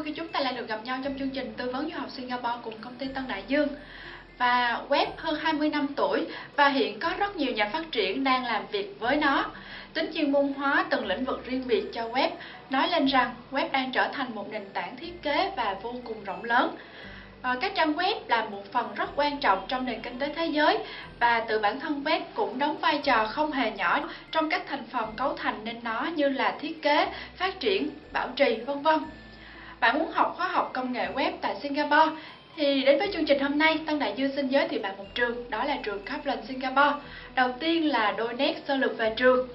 vui khi chúng ta lại được gặp nhau trong chương trình tư vấn du học Singapore cùng công ty Tân Đại Dương. Và web hơn 20 năm tuổi và hiện có rất nhiều nhà phát triển đang làm việc với nó. Tính chuyên môn hóa từng lĩnh vực riêng biệt cho web, nói lên rằng web đang trở thành một nền tảng thiết kế và vô cùng rộng lớn. Ờ, các trang web là một phần rất quan trọng trong nền kinh tế thế giới và tự bản thân web cũng đóng vai trò không hề nhỏ trong các thành phần cấu thành nên nó như là thiết kế, phát triển, bảo trì, vân vân. Bạn muốn học khóa học công nghệ web tại Singapore thì đến với chương trình hôm nay, Tân Đại Dương xin giới thiệu bạn một trường, đó là trường Kaplan Singapore. Đầu tiên là đôi nét sơ lược về trường.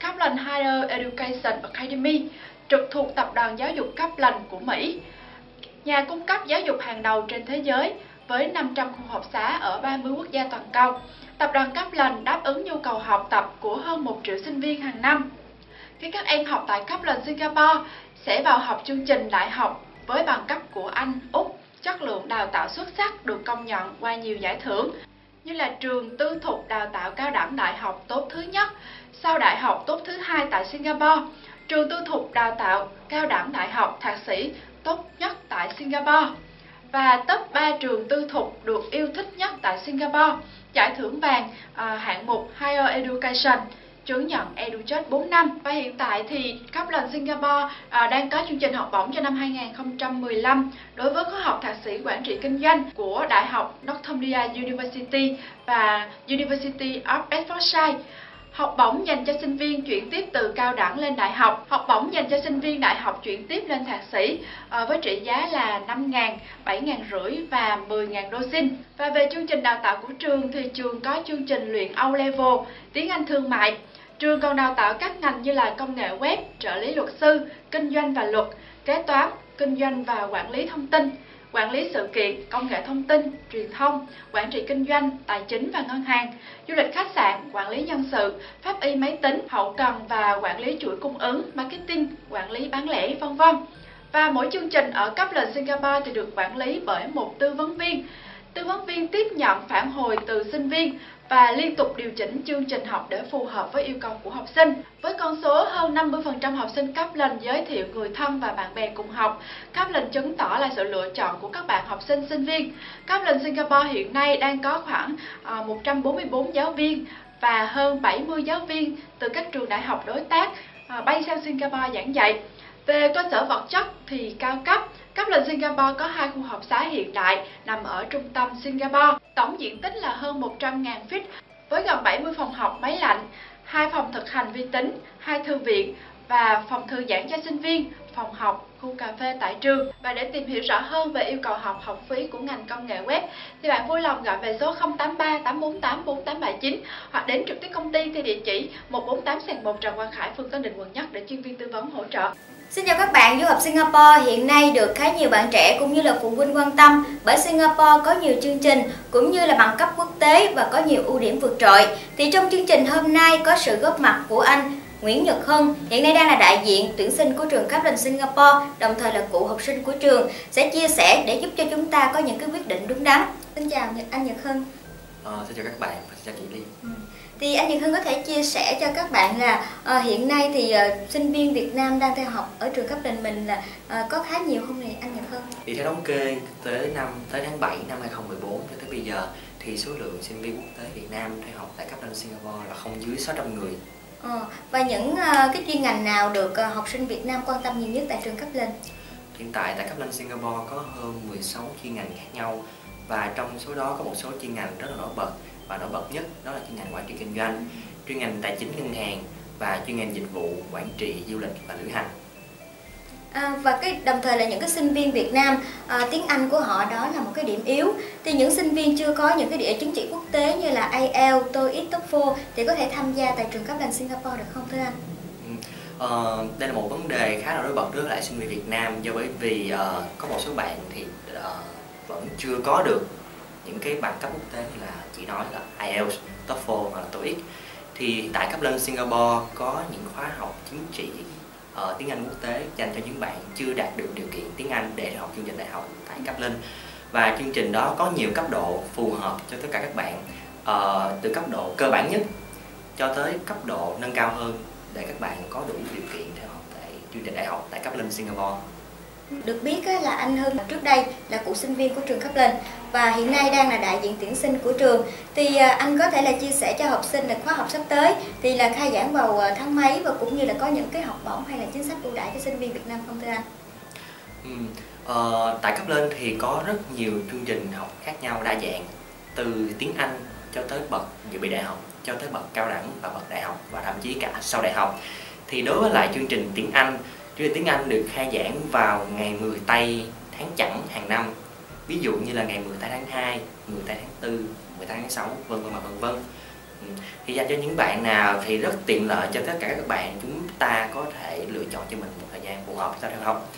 Kaplan Higher Education Academy trực thuộc tập đoàn giáo dục Kaplan của Mỹ nhà cung cấp giáo dục hàng đầu trên thế giới với 500 khu học xá ở 30 quốc gia toàn cầu. Tập đoàn Kaplan đáp ứng nhu cầu học tập của hơn 1 triệu sinh viên hàng năm. Khi các em học tại Kaplan Singapore sẽ vào học chương trình đại học với bằng cấp của Anh, Úc, chất lượng đào tạo xuất sắc được công nhận qua nhiều giải thưởng như là trường tư thục đào tạo cao đẳng đại học tốt thứ nhất, sau đại học tốt thứ hai tại Singapore, trường tư thục đào tạo cao đẳng đại học thạc sĩ tốt nhất tại Singapore. Và top 3 trường tư thục được yêu thích nhất tại Singapore, giải thưởng vàng à, hạng mục Higher Education chứng nhận EduJust 4 năm và hiện tại thì Kaplan Singapore à, đang có chương trình học bổng cho năm 2015 đối với khóa học thạc sĩ quản trị kinh doanh của Đại học Northumbria University và University of Bedfordshire Học bổng dành cho sinh viên chuyển tiếp từ cao đẳng lên đại học, học bổng dành cho sinh viên đại học chuyển tiếp lên thạc sĩ à, với trị giá là 5.000, 7.000 rưỡi và 10.000 đô xin. Và về chương trình đào tạo của trường thì trường có chương trình luyện O-Level, tiếng Anh thương mại. Trường còn đào tạo các ngành như là công nghệ web, trợ lý luật sư, kinh doanh và luật, kế toán, kinh doanh và quản lý thông tin quản lý sự kiện, công nghệ thông tin, truyền thông, quản trị kinh doanh, tài chính và ngân hàng, du lịch khách sạn, quản lý nhân sự, pháp y máy tính, hậu cần và quản lý chuỗi cung ứng, marketing, quản lý bán lẻ, vân vân. Và mỗi chương trình ở cấp lệnh Singapore thì được quản lý bởi một tư vấn viên. Tư vấn viên tiếp nhận phản hồi từ sinh viên và liên tục điều chỉnh chương trình học để phù hợp với yêu cầu của học sinh. Với con số hơn 50% học sinh cấp lần giới thiệu người thân và bạn bè cùng học, cấp lần chứng tỏ là sự lựa chọn của các bạn học sinh sinh viên. Cấp lần Singapore hiện nay đang có khoảng ờ, 144 giáo viên và hơn 70 giáo viên từ các trường đại học đối tác ờ, bay sang Singapore giảng dạy. Về cơ sở vật chất thì cao cấp, Cấp lần Singapore có hai khu học xá hiện đại nằm ở trung tâm Singapore. Tổng diện tích là hơn 100.000 feet với gần 70 phòng học máy lạnh, hai phòng thực hành vi tính, hai thư viện và phòng thư giãn cho sinh viên, phòng học, khu cà phê tại trường. Và để tìm hiểu rõ hơn về yêu cầu học học phí của ngành công nghệ web thì bạn vui lòng gọi về số 083 848 4879 hoặc đến trực tiếp công ty theo địa chỉ 148 1 Trần Quang Khải, phường Tân Định, quận Nhất để chuyên viên tư vấn hỗ trợ. Xin chào các bạn, du học Singapore hiện nay được khá nhiều bạn trẻ cũng như là phụ huynh quan tâm bởi Singapore có nhiều chương trình cũng như là bằng cấp quốc tế và có nhiều ưu điểm vượt trội. Thì trong chương trình hôm nay có sự góp mặt của anh Nguyễn Nhật Hân, hiện nay đang là đại diện tuyển sinh của trường Kaplan Singapore, đồng thời là cụ học sinh của trường, sẽ chia sẻ để giúp cho chúng ta có những cái quyết định đúng đắn. Xin chào anh Nhật Hân. À, xin chào các bạn và xin chào chị Ly. Ừ thì anh Nhật Hưng có thể chia sẻ cho các bạn là uh, hiện nay thì uh, sinh viên Việt Nam đang theo học ở trường cấp đình mình là uh, có khá nhiều không này anh Nhật Hưng? Thì theo thống kê tới năm tới tháng 7 năm 2014 cho tới bây giờ thì số lượng sinh viên quốc tế Việt Nam theo học tại cấp đình Singapore là không dưới 600 người. Ờ, và những uh, cái chuyên ngành nào được uh, học sinh Việt Nam quan tâm nhiều nhất tại trường cấp lên? Hiện tại tại cấp lên Singapore có hơn 16 chuyên ngành khác nhau và trong số đó có một số chuyên ngành rất là nổi bật và nổi bật nhất đó là chuyên ngành quản trị kinh doanh chuyên ngành tài chính ngân hàng và chuyên ngành dịch vụ quản trị du lịch và lữ hành. À, và cái đồng thời là những cái sinh viên Việt Nam à, tiếng Anh của họ đó là một cái điểm yếu. Thì những sinh viên chưa có những cái địa chứng chỉ quốc tế như là IELTS, TOEIC, TOEFL thì có thể tham gia tại trường cấp Kaplan Singapore được không thưa anh? Uh, đây là một vấn đề khá là nổi bật đối với lại sinh viên Việt Nam do bởi vì uh, có một số bạn thì uh, vẫn chưa có được những cái bằng cấp quốc tế như là chỉ nói là IELTS, TOEFL hoặc là TOEIC thì tại cấp lên Singapore có những khóa học chứng chỉ ở tiếng Anh quốc tế dành cho những bạn chưa đạt được điều kiện tiếng Anh để học chương trình đại học tại cấp lên và chương trình đó có nhiều cấp độ phù hợp cho tất cả các bạn uh, từ cấp độ cơ bản nhất cho tới cấp độ nâng cao hơn để các bạn có đủ điều kiện để học tại chương trình đại học tại cấp lên Singapore. Được biết là anh Hưng trước đây là cựu sinh viên của trường Cấp Lên và hiện nay đang là đại diện tuyển sinh của trường. Thì à, anh có thể là chia sẻ cho học sinh là khóa học sắp tới thì là khai giảng vào à, tháng mấy và cũng như là có những cái học bổng hay là chính sách ưu đãi cho sinh viên Việt Nam không thưa anh? Ừ. Ờ, tại cấp lên thì có rất nhiều chương trình học khác nhau đa dạng từ tiếng Anh cho tới bậc dự bị đại học cho tới bậc cao đẳng và bậc đại học và thậm chí cả sau đại học thì đối với lại chương trình tiếng Anh chương tiếng Anh được khai giảng vào ngày 10 tây tháng chẵn hàng năm. Ví dụ như là ngày 10 tây tháng 2 10 tây tháng 4 10 tây tháng 6 vân vân và vân vân. Ừ. Thì dành cho những bạn nào thì rất tiện lợi cho tất cả các bạn chúng ta có thể lựa chọn cho mình một thời gian phù hợp sau đại học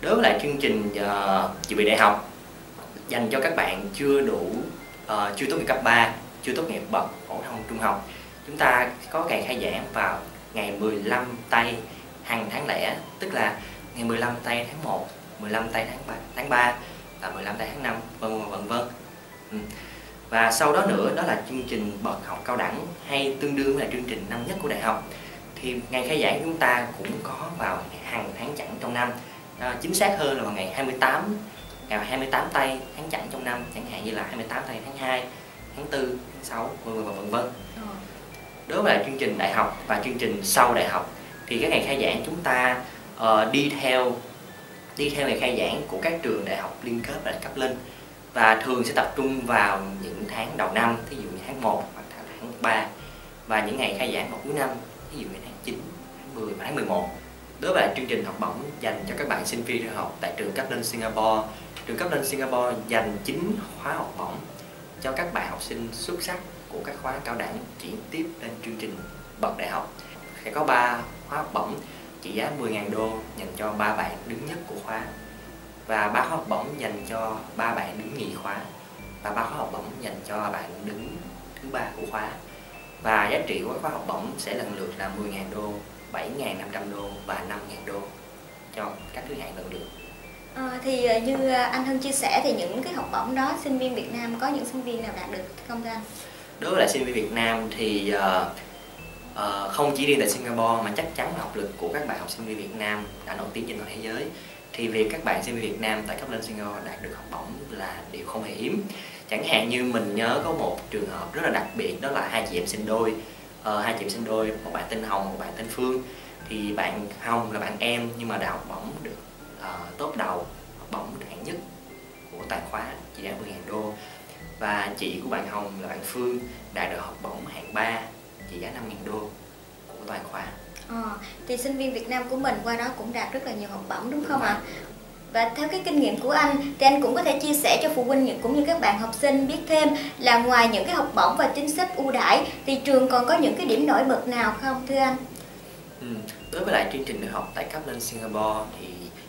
đối với lại chương trình ờ, uh, dự bị đại học. Dành cho các bạn chưa đủ uh, chưa tốt nghiệp cấp 3 chưa tốt nghiệp bậc phổ thông trung học. Chúng ta có ngày khai giảng vào ngày 15 tây hàng tháng lẻ tức là ngày 15 tây tháng 1 15 tây tháng 3 tháng 3 và 15 tây tháng 5 vân vân vân vân. Ừ. và sau đó nữa đó là chương trình bậc học cao đẳng hay tương đương với là chương trình năm nhất của đại học. Thì ngày khai giảng chúng ta cũng có vào hàng tháng chẵn trong năm. À, chính xác hơn là vào ngày 28 ngày 28 tây tháng chẵn trong năm chẳng hạn như là 28 tây tháng 2 tháng 4 tháng 6 vân vân vân vân. Đối với lại chương trình đại học và chương trình sau đại học thì cái ngày khai giảng chúng ta uh, đi theo đi theo ngày khai giảng của các trường đại học liên kết và cấp lên. Và thường sẽ tập trung vào những tháng đầu năm ví dụ như tháng 1 hoặc tháng 3 và những ngày khai giảng vào cuối năm ví dụ như tháng 9, tháng 10 và tháng 11 đối với chương trình học bổng dành cho các bạn sinh viên đại học tại trường cấp lên Singapore. Trường cấp lên Singapore dành 9 khóa học bổng cho các bạn học sinh xuất sắc của các khóa cao đẳng chuyển tiếp lên chương trình bậc đại học sẽ có 3 khóa học bổng trị giá 10.000 đô dành cho ba bạn đứng nhất của khóa. Và ba khóa học bổng dành cho ba bạn đứng nhì khóa. Và ba khóa học bổng dành cho bạn đứng thứ ba của khóa. Và giá trị của khóa học bổng sẽ lần lượt là 10.000 đô 7.500 đô và 5.000 đô cho các thứ hạng lần lượt. À, thì ờ, như anh Hưng chia sẻ thì những cái học bổng đó sinh viên Việt Nam có những sinh viên nào đạt được không thưa anh? Đối với lại sinh viên Việt Nam thì uh, uh, không chỉ riêng tại Singapore mà chắc chắn học lực của các bạn học sinh viên Việt Nam đã nổi tiếng trên toàn thế giới. Thì việc các bạn sinh viên Việt Nam tại cấp lên Singapore đạt được học bổng là điều không hề hiếm. Chẳng hạn như mình nhớ có một trường hợp rất là đặc biệt đó là hai chị em sinh đôi. Uh, hai chị em sinh đôi một bạn tên Hồng một bạn tên Phương. Thì bạn Hồng là bạn em nhưng mà đã học bổng được ờ, uh, tốt đầu học bổng hạng nhất của tài khóa chỉ đạt 10.000 đô. Và chị của bạn Hồng là bạn Phương đạt được học bổng hạng 3 trị giá 5.000 đô của toàn khóa à, thì sinh viên Việt Nam của mình qua đó cũng đạt rất là nhiều học bổng đúng không ạ? À? Và theo cái kinh nghiệm của anh thì anh cũng có thể chia sẻ cho phụ huynh cũng như các bạn học sinh biết thêm là ngoài những cái học bổng và chính sách ưu đãi thì trường còn có những cái điểm nổi bật nào không thưa anh? Ừ. Đối với lại chương trình được học tại cấp lên Singapore thì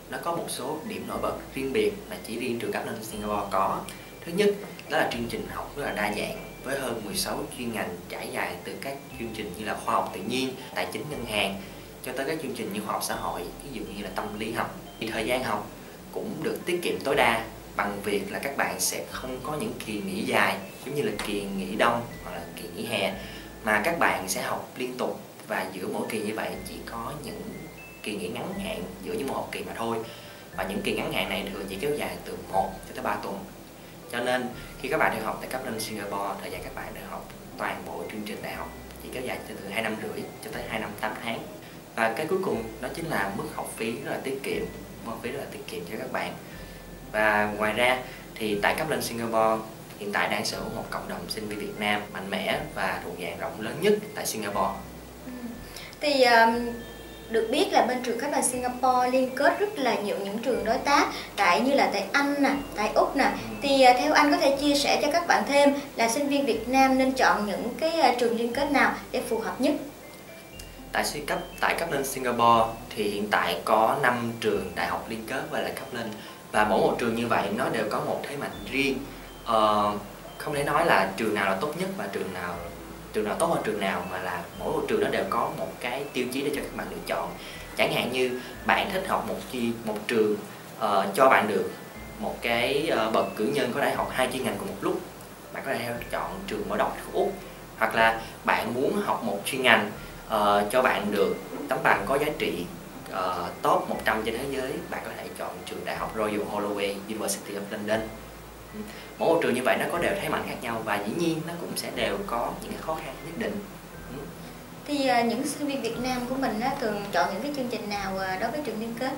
nó có một số điểm nổi bật riêng biệt mà chỉ riêng trường cấp lên Singapore có. Thứ nhất đó là chương trình học rất là đa dạng với hơn 16 chuyên ngành trải dài từ các chương trình như là khoa học tự nhiên, tài chính ngân hàng cho tới các chương trình như khoa học xã hội, ví dụ như là tâm lý học. Thì thời gian học cũng được tiết kiệm tối đa bằng việc là các bạn sẽ không có những kỳ nghỉ dài giống như là kỳ nghỉ đông hoặc là kỳ nghỉ hè mà các bạn sẽ học liên tục và giữa mỗi kỳ như vậy chỉ có những kỳ nghỉ ngắn hạn giữa những một học kỳ mà thôi và những kỳ ngắn hạn này thường chỉ kéo dài từ 1 cho tới 3 tuần cho nên khi các bạn được học tại cấp lên Singapore thời gian các bạn được học toàn bộ chương trình đại học chỉ kéo dài từ hai năm rưỡi cho tới hai năm 8 tháng và cái cuối cùng đó chính là mức học phí rất là tiết kiệm mức học phí rất là tiết kiệm cho các bạn và ngoài ra thì tại cấp lên Singapore hiện tại đang sở hữu một cộng đồng sinh viên Việt Nam mạnh mẽ và thuộc dạng rộng lớn nhất tại Singapore. Ừ. Thì um, được biết là bên trường cấp là Singapore liên kết rất là nhiều những trường đối tác tại như là tại Anh nè, tại Úc nè. Thì uh, theo anh có thể chia sẻ cho các bạn thêm là sinh viên Việt Nam nên chọn những cái uh, trường liên kết nào để phù hợp nhất? Tại cấp tại cấp lên Singapore thì hiện tại có 5 trường đại học liên kết và lại cấp lên và mỗi một trường như vậy nó đều có một thế mạnh riêng uh, không thể nói là trường nào là tốt nhất và trường nào trường nào tốt hơn trường nào mà là mỗi một trường nó đều có một cái tiêu chí để cho các bạn lựa chọn. Chẳng hạn như bạn thích học một chi một trường uh, cho bạn được một cái uh, bậc cử nhân có thể học hai chuyên ngành cùng một lúc bạn có thể chọn trường mở đọc của úc. Hoặc là bạn muốn học một chuyên ngành uh, cho bạn được tấm bằng có giá trị uh, top 100 trên thế giới bạn có thể chọn trường đại học Royal Holloway University of London mỗi một trường như vậy nó có đều thế mạnh khác nhau và dĩ nhiên nó cũng sẽ đều có những cái khó khăn nhất định. Ừ. Thì à, những sinh viên Việt Nam của mình á, thường chọn những cái chương trình nào à, đối với trường liên kết?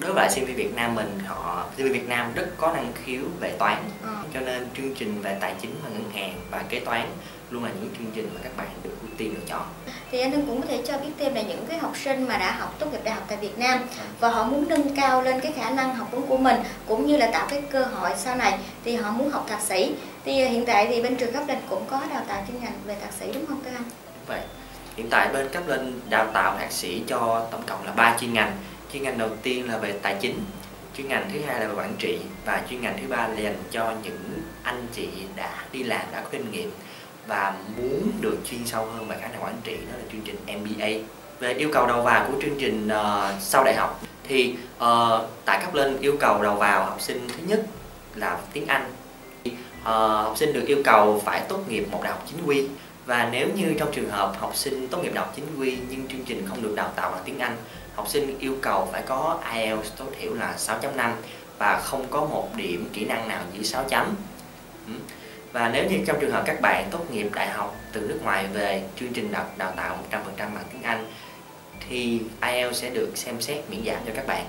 Đối với sinh viên Việt Nam mình họ sinh viên Việt Nam rất có năng khiếu về toán. Ừ. cho nên chương trình về tài chính và ngân hàng và kế toán luôn là những chương trình mà các bạn được ưu tiên lựa chọn. Thì anh Hưng cũng có thể cho biết thêm là những cái học sinh mà đã học tốt nghiệp đại học tại Việt Nam và họ muốn nâng cao lên cái khả năng học vấn của mình cũng như là tạo cái cơ hội sau này thì họ muốn học thạc sĩ. Thì hiện tại thì bên trường cấp lên cũng có đào tạo chuyên ngành về thạc sĩ đúng không các anh? Vậy hiện tại bên cấp lên đào tạo thạc sĩ cho tổng cộng là 3 chuyên ngành chuyên ngành đầu tiên là về tài chính chuyên ngành thứ hai là về quản trị và chuyên ngành thứ ba là dành cho những anh chị đã đi làm đã có kinh nghiệm và muốn được chuyên sâu hơn về khả năng quản trị đó là chương trình MBA về yêu cầu đầu vào của chương trình uh, sau đại học thì uh, tại cấp lên yêu cầu đầu vào học sinh thứ nhất là tiếng Anh. Uh, học sinh được yêu cầu phải tốt nghiệp một đại học chính quy và nếu như trong trường hợp học sinh tốt nghiệp đại học chính quy nhưng chương trình không được đào tạo bằng tiếng Anh học sinh yêu cầu phải có IELTS tối thiểu là 6.5 và không có một điểm kỹ năng nào dưới 6 chấm ừ. và nếu như trong trường hợp các bạn tốt nghiệp đại học từ nước ngoài về chương trình đào, đào tạo 100% bằng tiếng Anh thì IELTS sẽ được xem xét miễn giảm cho các bạn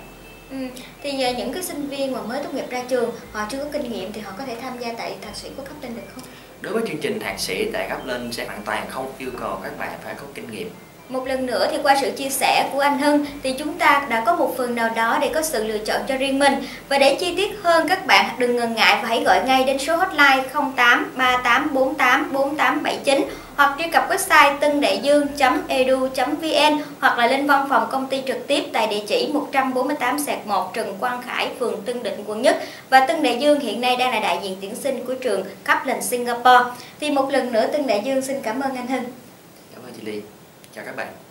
Ừ. Thì những cái sinh viên mà mới tốt nghiệp ra trường họ chưa có kinh nghiệm thì họ có thể tham gia tại thạc sĩ của cấp lên được không? Đối với chương trình thạc sĩ tại cấp lên sẽ hoàn toàn không yêu cầu các bạn phải có kinh nghiệm một lần nữa thì qua sự chia sẻ của anh Hưng thì chúng ta đã có một phần nào đó để có sự lựa chọn cho riêng mình. Và để chi tiết hơn các bạn đừng ngần ngại và hãy gọi ngay đến số hotline 08 3848 4879 hoặc truy cập website tân đại dương.edu.vn hoặc là lên văn phòng công ty trực tiếp tại địa chỉ 148 1 Trần Quang Khải, phường Tân Định, quận Nhất và Tân Đại Dương hiện nay đang là đại diện tuyển sinh của trường Kaplan Singapore. Thì một lần nữa Tân Đại Dương xin cảm ơn anh Hưng. Cảm ơn chị Ly chào các bạn.